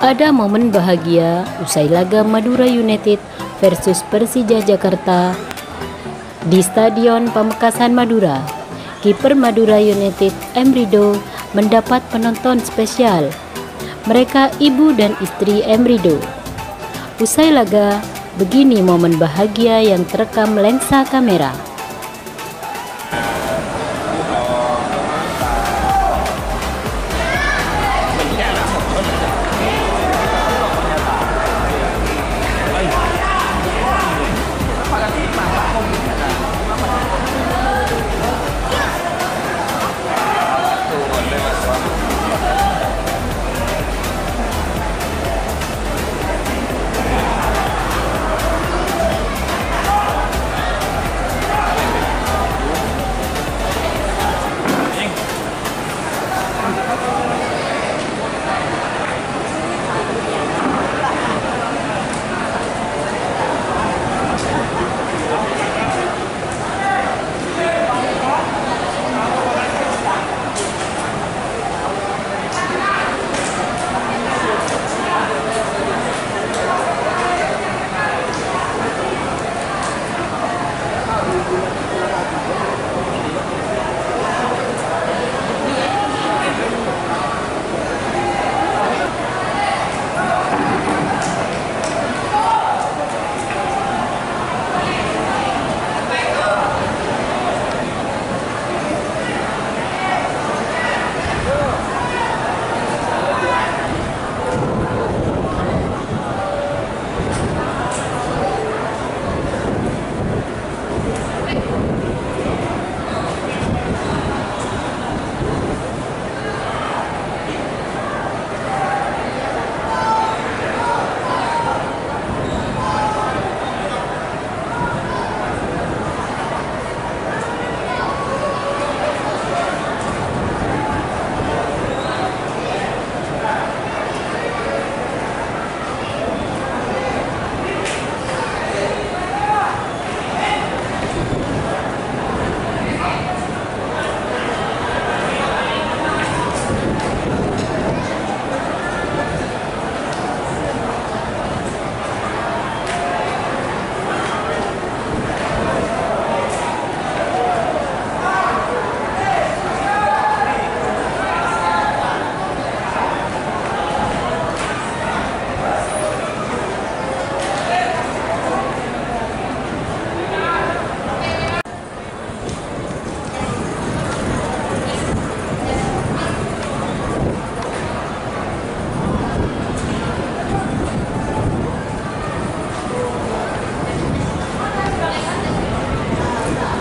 Ada momen bahagia usai laga Madura United versus Persija Jakarta di Stadion Pamekasan Madura. Kiper Madura United Emrido mendapat penonton spesial. Mereka ibu dan istri Emrido. Usai laga, begini momen bahagia yang terekam lensa kamera.